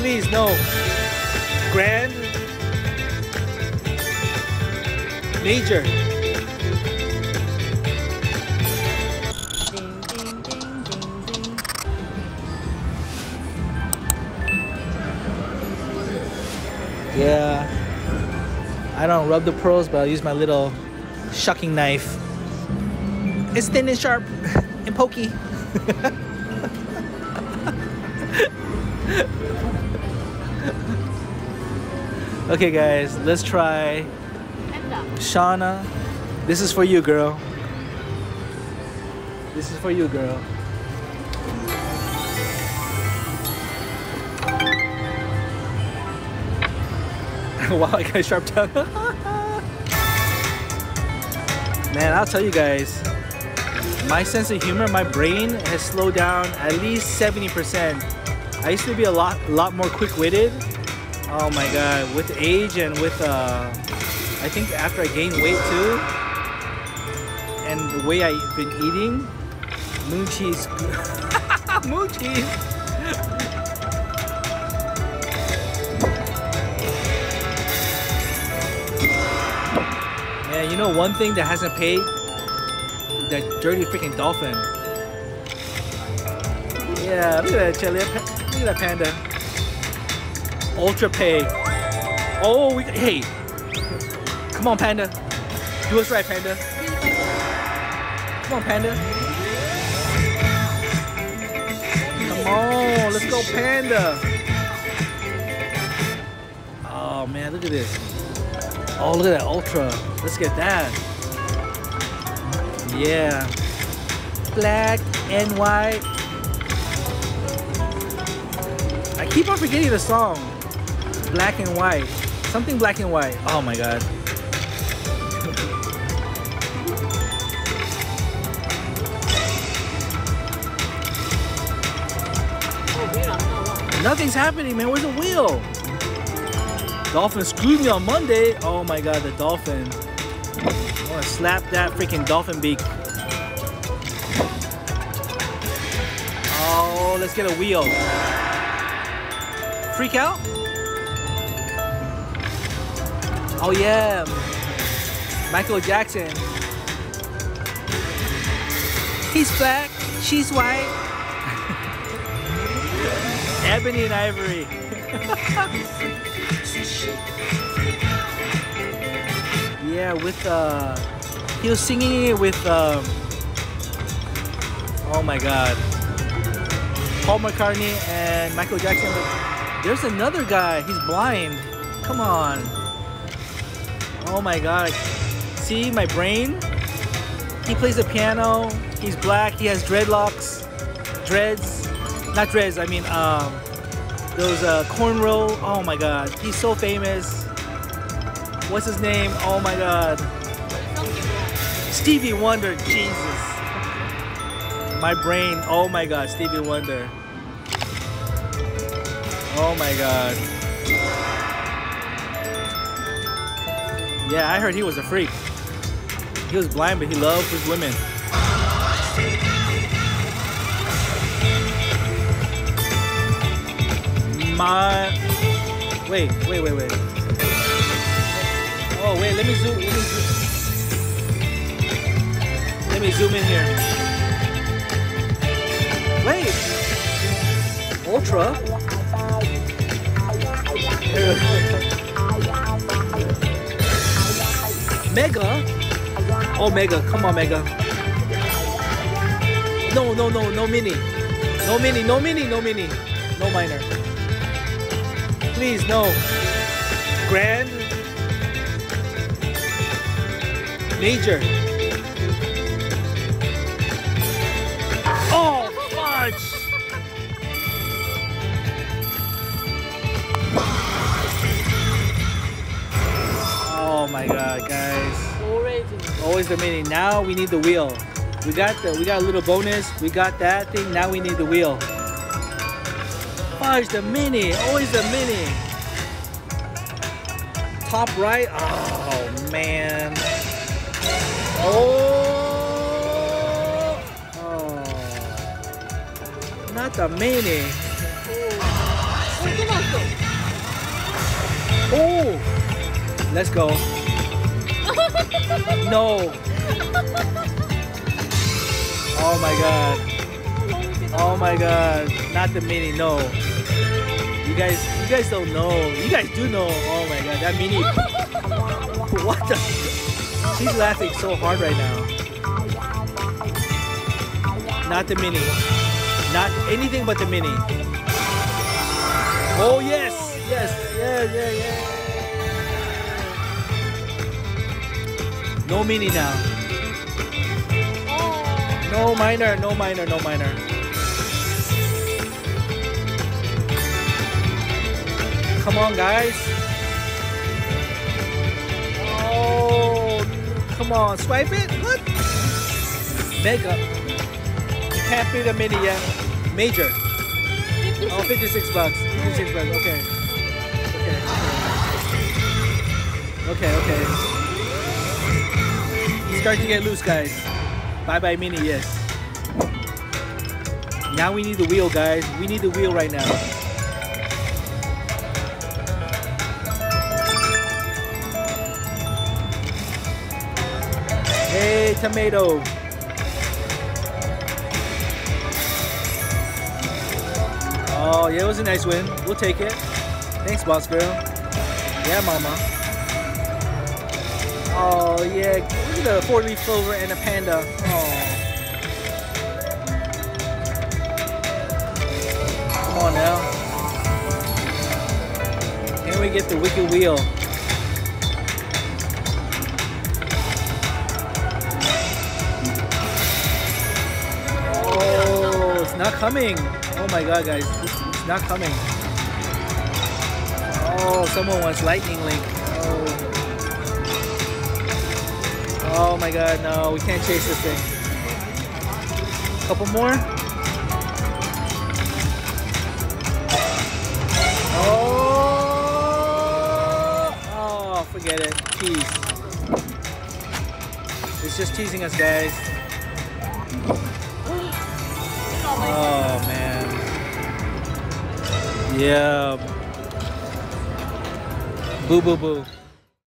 Please, no. Grand. Major. Yeah. I don't rub the pearls, but I'll use my little shucking knife. It's thin and sharp and pokey. okay, guys, let's try Shauna. This is for you, girl. This is for you, girl. wow, I got a sharp tongue. Man, I'll tell you guys, my sense of humor, my brain has slowed down at least 70%. I used to be a lot, lot more quick-witted. Oh my god, with age and with, uh, I think after I gained weight too, and the way I've been eating, moon cheese, moon cheese. Man, you know one thing that hasn't paid? That dirty freaking dolphin. Yeah, look at that Chelly. Look at that panda. Ultra pay. Oh, we, hey. Come on, panda. Do us right, panda. Come on, panda. Come on, let's go, panda. Oh man, look at this. Oh, look at that ultra. Let's get that. Yeah. Black and white. I keep on forgetting the song black and white. Something black and white. Oh my god. Nothing's happening, man. Where's the wheel? Dolphin screwed me on Monday. Oh my god, the dolphin. Oh, I wanna slap that freaking dolphin beak. Oh, let's get a wheel. Freak out? Oh yeah. Michael Jackson. He's black, she's white. Ebony and Ivory. yeah, with uh, he was singing it with um, oh my God, Paul McCartney and Michael Jackson. There's another guy. He's blind. Come on. Oh my God. See my brain? He plays the piano. He's black. He has dreadlocks, dreads, not dreads. I mean um, those uh, cornrow. Oh my God. He's so famous. What's his name? Oh my God. Stevie Wonder. Jesus. My brain. Oh my God. Stevie Wonder. Oh my God. Yeah, I heard he was a freak. He was blind, but he loved his women. My. Wait, wait, wait, wait. Oh, wait, let me zoom. Let me zoom. Let me zoom in here. Wait. Ultra. Mega? Oh, Mega. Come on, Mega. No, no, no, no mini. No mini, no mini, no mini. No minor. Please, no. Grand. Major. my god, guys. Always the mini. Now we need the wheel. We got the we got a little bonus. We got that thing. Now we need the wheel. Fudge the mini. Always the mini. Top right. Oh man. Oh. oh. Not the mini. Oh. Let's go. No. Oh my god. Oh my god. Not the mini, no. You guys you guys don't know. You guys do know. Oh my god, that mini What the She's laughing so hard right now. Not the mini. Not anything but the mini. Oh yes! Yes! Yeah, yeah, yeah. No mini now. No minor, no minor, no minor. Come on, guys. Oh, come on. Swipe it. What? Mega. Can't beat a mini yet. Major. Oh, 56 bucks. 56 bucks. Okay. Okay. Okay, okay. Start to get loose, guys. Bye bye mini, yes. Now we need the wheel, guys. We need the wheel right now. Hey, tomato. Oh, yeah, it was a nice win. We'll take it. Thanks, boss girl. Yeah, mama. Oh, yeah. Look at the four-leaf clover and a panda. Oh. Come on now. Can we get the wicked wheel? Oh, it's not coming. Oh my god, guys. It's not coming. Oh, someone wants lightning link. Oh. My god, no, we can't chase this thing. Couple more. Oh, oh, forget it. Tease. It's just teasing us, guys. Oh man. Yeah. Boo boo boo.